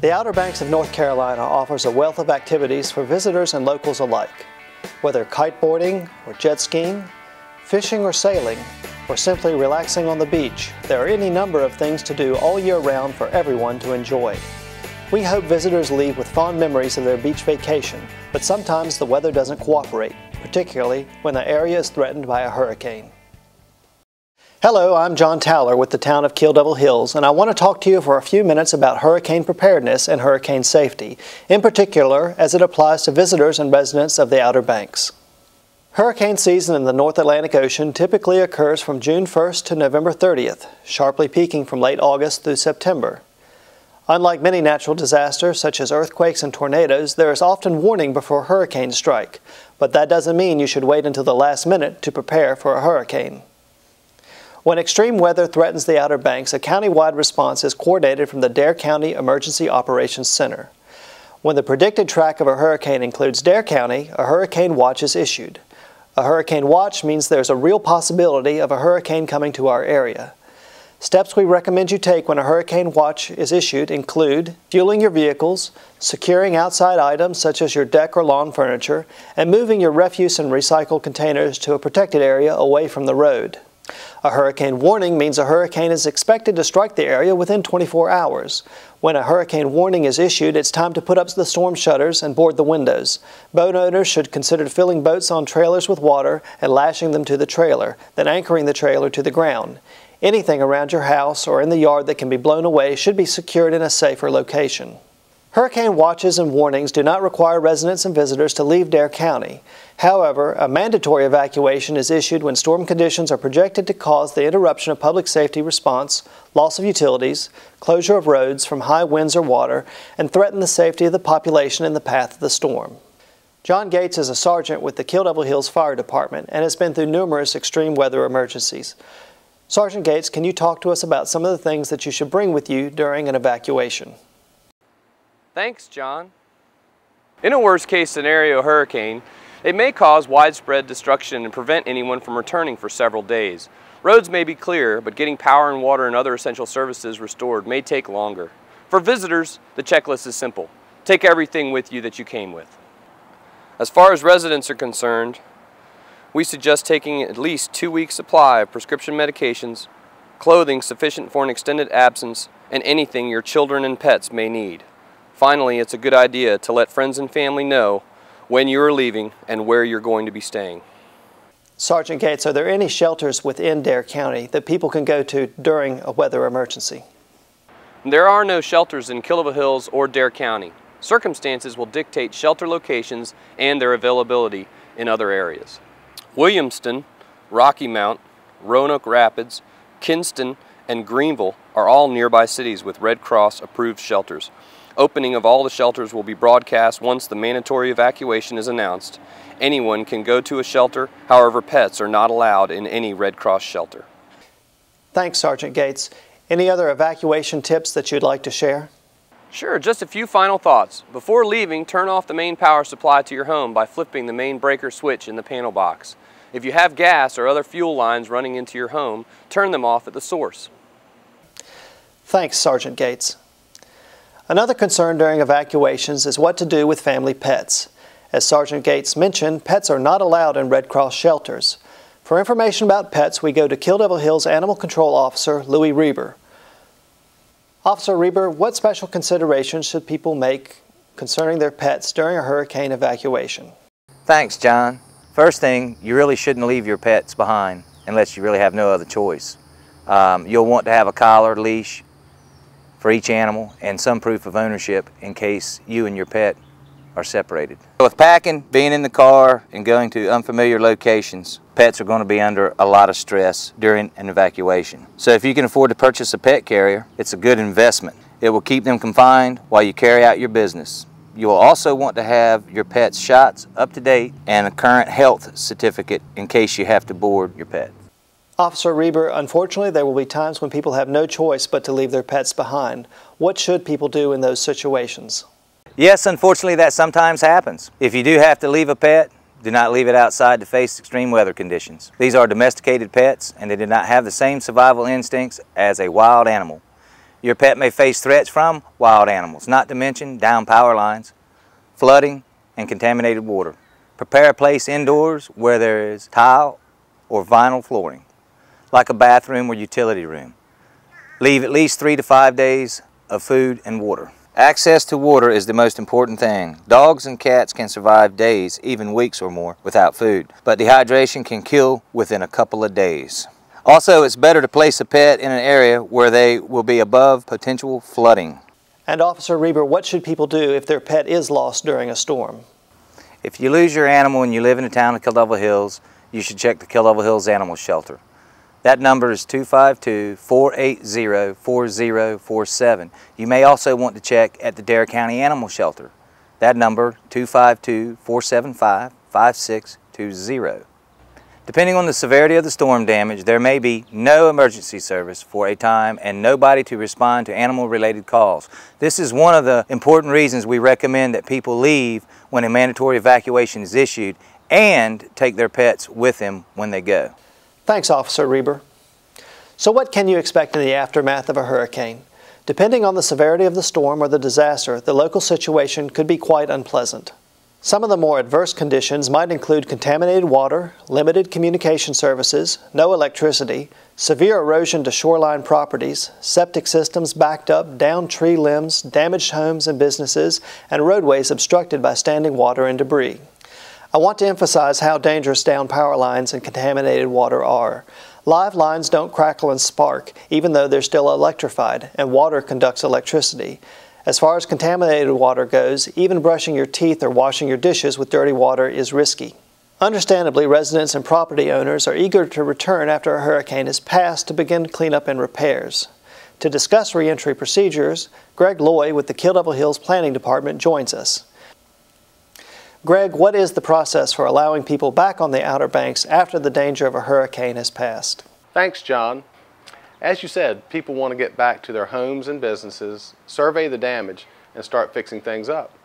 The Outer Banks of North Carolina offers a wealth of activities for visitors and locals alike. Whether kiteboarding or jet skiing, fishing or sailing, or simply relaxing on the beach, there are any number of things to do all year round for everyone to enjoy. We hope visitors leave with fond memories of their beach vacation, but sometimes the weather doesn't cooperate, particularly when the area is threatened by a hurricane. Hello, I'm John Towler with the town of Kill Devil Hills, and I want to talk to you for a few minutes about hurricane preparedness and hurricane safety, in particular as it applies to visitors and residents of the Outer Banks. Hurricane season in the North Atlantic Ocean typically occurs from June 1st to November 30th, sharply peaking from late August through September. Unlike many natural disasters such as earthquakes and tornadoes, there is often warning before hurricanes strike, but that doesn't mean you should wait until the last minute to prepare for a hurricane. When extreme weather threatens the Outer Banks, a county-wide response is coordinated from the Dare County Emergency Operations Center. When the predicted track of a hurricane includes Dare County, a hurricane watch is issued. A hurricane watch means there's a real possibility of a hurricane coming to our area. Steps we recommend you take when a hurricane watch is issued include fueling your vehicles, securing outside items such as your deck or lawn furniture, and moving your refuse and recycle containers to a protected area away from the road. A hurricane warning means a hurricane is expected to strike the area within 24 hours. When a hurricane warning is issued, it's time to put up the storm shutters and board the windows. Boat owners should consider filling boats on trailers with water and lashing them to the trailer, then anchoring the trailer to the ground. Anything around your house or in the yard that can be blown away should be secured in a safer location. Hurricane watches and warnings do not require residents and visitors to leave Dare County. However, a mandatory evacuation is issued when storm conditions are projected to cause the interruption of public safety response, loss of utilities, closure of roads from high winds or water, and threaten the safety of the population in the path of the storm. John Gates is a sergeant with the Kill Devil Hills Fire Department and has been through numerous extreme weather emergencies. Sergeant Gates, can you talk to us about some of the things that you should bring with you during an evacuation? Thanks, John. In a worst case scenario hurricane, it may cause widespread destruction and prevent anyone from returning for several days. Roads may be clear, but getting power and water and other essential services restored may take longer. For visitors, the checklist is simple. Take everything with you that you came with. As far as residents are concerned, we suggest taking at least two weeks supply of prescription medications, clothing sufficient for an extended absence, and anything your children and pets may need. Finally, it's a good idea to let friends and family know when you are leaving and where you're going to be staying. Sergeant Gates, are there any shelters within Dare County that people can go to during a weather emergency? There are no shelters in Kill Devil Hills or Dare County. Circumstances will dictate shelter locations and their availability in other areas. Williamston, Rocky Mount, Roanoke Rapids, Kinston, and Greenville are all nearby cities with Red Cross approved shelters. Opening of all the shelters will be broadcast once the mandatory evacuation is announced. Anyone can go to a shelter, however pets are not allowed in any Red Cross shelter. Thanks, Sergeant Gates. Any other evacuation tips that you'd like to share? Sure, just a few final thoughts. Before leaving, turn off the main power supply to your home by flipping the main breaker switch in the panel box. If you have gas or other fuel lines running into your home, turn them off at the source. Thanks, Sergeant Gates. Another concern during evacuations is what to do with family pets. As Sergeant Gates mentioned, pets are not allowed in Red Cross shelters. For information about pets, we go to Kill Devil Hills Animal Control Officer Louis Reber. Officer Reber, what special considerations should people make concerning their pets during a hurricane evacuation? Thanks, John. First thing, you really shouldn't leave your pets behind unless you really have no other choice. Um, you'll want to have a collar, leash, for each animal and some proof of ownership in case you and your pet are separated. With packing, being in the car, and going to unfamiliar locations, pets are going to be under a lot of stress during an evacuation. So if you can afford to purchase a pet carrier, it's a good investment. It will keep them confined while you carry out your business. You will also want to have your pet's shots up to date and a current health certificate in case you have to board your pet. Officer Reber, unfortunately, there will be times when people have no choice but to leave their pets behind. What should people do in those situations? Yes, unfortunately, that sometimes happens. If you do have to leave a pet, do not leave it outside to face extreme weather conditions. These are domesticated pets and they do not have the same survival instincts as a wild animal. Your pet may face threats from wild animals, not to mention down power lines, flooding, and contaminated water. Prepare a place indoors where there is tile or vinyl flooring, like a bathroom or utility room. Leave at least three to five days of food and water. Access to water is the most important thing. Dogs and cats can survive days, even weeks or more, without food, but dehydration can kill within a couple of days. Also, it's better to place a pet in an area where they will be above potential flooding. And Officer Reber, what should people do if their pet is lost during a storm? If you lose your animal and you live in the town of Kill Devil Hills, you should check the Kill Devil Hills Animal Shelter. That number is 252-480-4047. You may also want to check at the Dare County Animal Shelter. That number, 252-475-5620. Depending on the severity of the storm damage, there may be no emergency service for a time and nobody to respond to animal-related calls. This is one of the important reasons we recommend that people leave when a mandatory evacuation is issued and take their pets with them when they go. Thanks, Officer Reber. So what can you expect in the aftermath of a hurricane? Depending on the severity of the storm or the disaster, the local situation could be quite unpleasant. Some of the more adverse conditions might include contaminated water, limited communication services, no electricity, severe erosion to shoreline properties, septic systems backed up, down tree limbs, damaged homes and businesses, and roadways obstructed by standing water and debris. I want to emphasize how dangerous down power lines and contaminated water are. Live lines don't crackle and spark, even though they're still electrified, and water conducts electricity. As far as contaminated water goes, even brushing your teeth or washing your dishes with dirty water is risky. Understandably, residents and property owners are eager to return after a hurricane has passed to begin cleanup and repairs. To discuss reentry procedures, Greg Loy with the Kill Devil Hills Planning Department joins us. Greg, what is the process for allowing people back on the Outer Banks after the danger of a hurricane has passed? Thanks, John. As you said, people want to get back to their homes and businesses, survey the damage, and start fixing things up.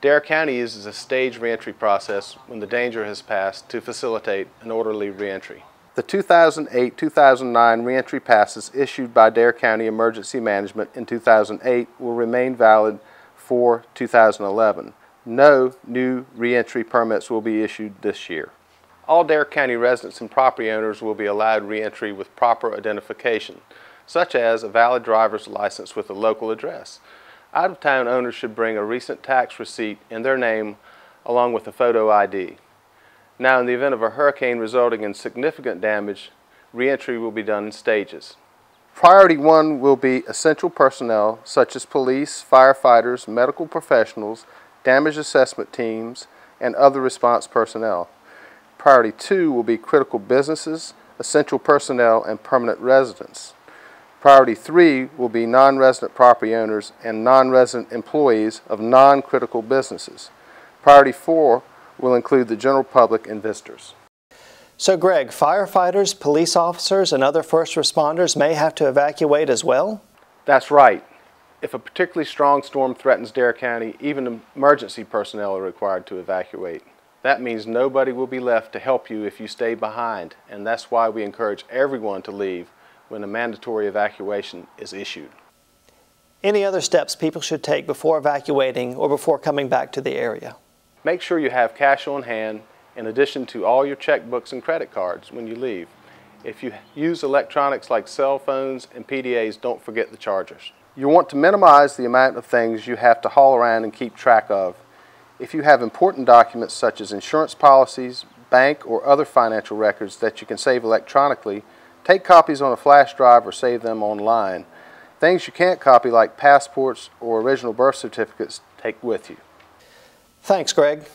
Dare County uses a staged reentry process when the danger has passed to facilitate an orderly reentry. The 2008-2009 reentry passes issued by Dare County Emergency Management in 2008 will remain valid for 2011. No new reentry permits will be issued this year. All Dare County residents and property owners will be allowed reentry with proper identification, such as a valid driver's license with a local address. Out-of-town owners should bring a recent tax receipt in their name along with a photo ID. Now, in the event of a hurricane resulting in significant damage, reentry will be done in stages. Priority one will be essential personnel such as police, firefighters, medical professionals, damage assessment teams, and other response personnel. Priority two will be critical businesses, essential personnel, and permanent residents. Priority three will be non-resident property owners and non-resident employees of non-critical businesses. Priority four will include the general public and visitors. So Greg, firefighters, police officers, and other first responders may have to evacuate as well? That's right. If a particularly strong storm threatens Dare County, even emergency personnel are required to evacuate. That means nobody will be left to help you if you stay behind, and that's why we encourage everyone to leave when a mandatory evacuation is issued. Any other steps people should take before evacuating or before coming back to the area? Make sure you have cash on hand in addition to all your checkbooks and credit cards when you leave. If you use electronics like cell phones and PDAs, don't forget the chargers. You want to minimize the amount of things you have to haul around and keep track of if you have important documents such as insurance policies, bank, or other financial records that you can save electronically, take copies on a flash drive or save them online. Things you can't copy like passports or original birth certificates, take with you. Thanks, Greg.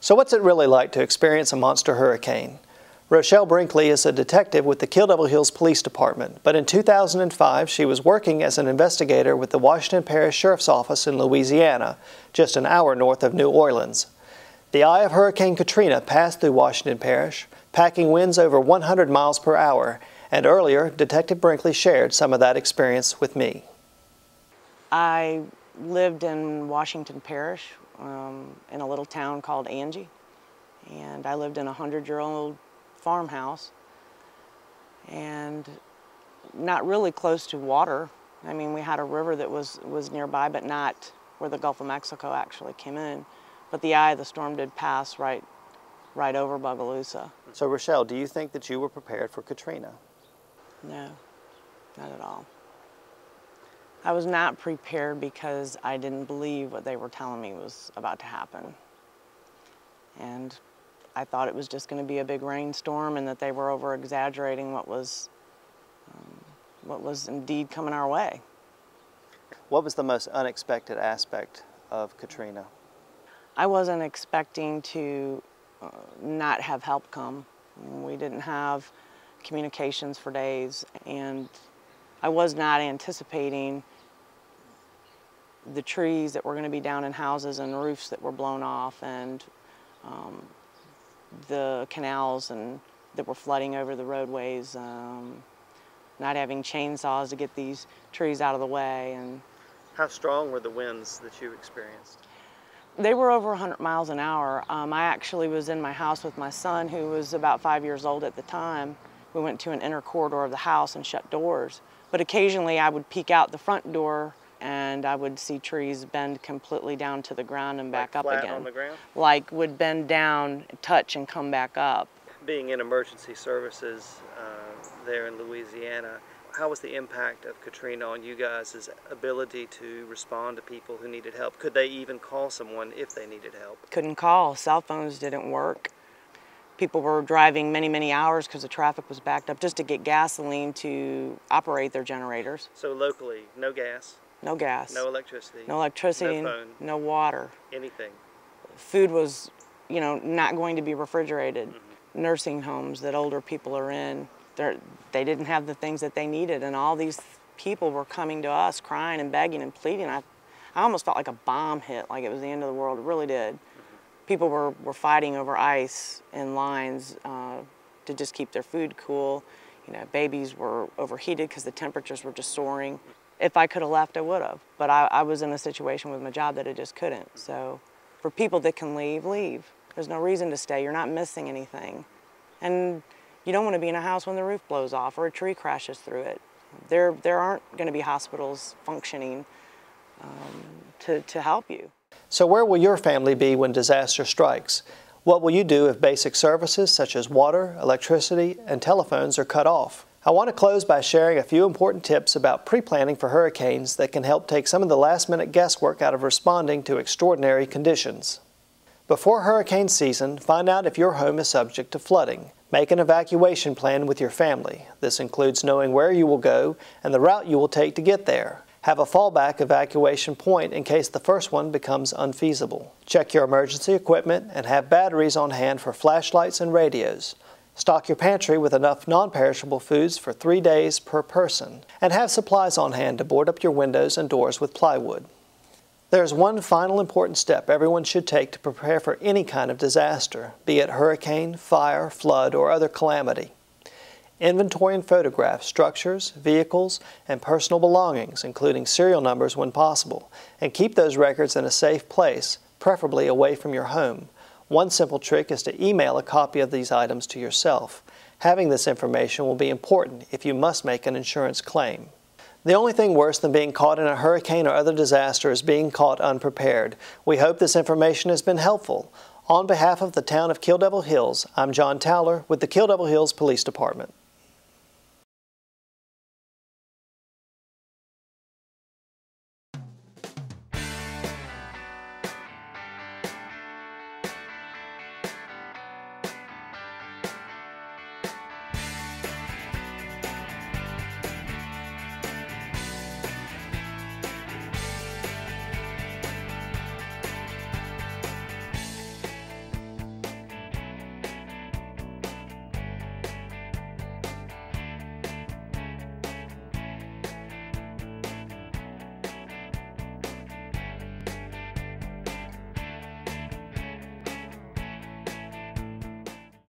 So what's it really like to experience a monster hurricane? Rochelle Brinkley is a detective with the Kill Devil Hills Police Department, but in 2005 she was working as an investigator with the Washington Parish Sheriff's Office in Louisiana, just an hour north of New Orleans. The eye of Hurricane Katrina passed through Washington Parish, packing winds over 100 miles per hour, and earlier Detective Brinkley shared some of that experience with me. I lived in Washington Parish um, in a little town called Angie, and I lived in a 100-year-old farmhouse and not really close to water I mean, we had a river that was, was nearby, but not where the Gulf of Mexico actually came in. But the eye of the storm did pass right, right over Bogalusa. So, Rochelle, do you think that you were prepared for Katrina? No, not at all. I was not prepared because I didn't believe what they were telling me was about to happen. And I thought it was just going to be a big rainstorm and that they were over exaggerating what was, um, what was indeed coming our way. What was the most unexpected aspect of Katrina? I wasn't expecting to uh, not have help come. We didn't have communications for days, and I was not anticipating the trees that were going to be down in houses and roofs that were blown off, and um, the canals and that were flooding over the roadways. Um, not having chainsaws to get these trees out of the way, and How strong were the winds that you experienced? they were over 100 miles an hour. Um, I actually was in my house with my son, who was about five years old at the time. We went to an inner corridor of the house and shut doors. But occasionally I would peek out the front door and I would see trees bend completely down to the ground and back Like up flat again. on the ground? Like would bend down, touch, and come back up. Being in emergency services uh, there in Louisiana, how was the impact of Katrina on you guys' ability to respond to people who needed help? Could they even call someone if they needed help? Couldn't call. Cell phones didn't work. People were driving many, many hours because the traffic was backed up just to get gasoline to operate their generators. So locally, no gas, No gas. no electricity, no electricity, no phone, no water. anything. Food was, you know, not going to be refrigerated. Mm-hmm. Nursing homes that older people are in, they're, didn't have the things that they needed, and all these people were coming to us crying and begging and pleading. I, I almost felt like a bomb hit, like it was the end of the world. It really did. Mm-hmm. People were, were fighting over ice in lines uh, to just keep their food cool. You know, babies were overheated because the temperatures were just soaring. Mm-hmm. If I could have left, I would have. But I, I was in a situation with my job that I just couldn't. So for people that can leave, leave. There's no reason to stay. You're not missing anything. And you don't want to be in a house when the roof blows off or a tree crashes through it. There, there aren't going to be hospitals functioning um, to, to help you. So, where will your family be when disaster strikes? What will you do if basic services such as water, electricity, and telephones are cut off? I want to close by sharing a few important tips about pre planning for hurricanes that can help take some of the last minute guesswork out of responding to extraordinary conditions. Before hurricane season, find out if your home is subject to flooding. Make an evacuation plan with your family. This includes knowing where you will go and the route you will take to get there. Have a fallback evacuation point in case the first one becomes unfeasible. Check your emergency equipment and have batteries on hand for flashlights and radios. Stock your pantry with enough non perishable foods for three days per person. And have supplies on hand to board up your windows and doors with plywood. There's one final important step everyone should take to prepare for any kind of disaster, be it hurricane, fire, flood, or other calamity. Inventory and photograph structures, vehicles, and personal belongings, including serial numbers when possible, and keep those records in a safe place, preferably away from your home. One simple trick is to email a copy of these items to yourself. Having this information will be important if you must make an insurance claim. The only thing worse than being caught in a hurricane or other disaster is being caught unprepared. We hope this information has been helpful. On behalf of the town of Kill Devil Hills, I'm John Towler with the Kill Devil Hills Police Department.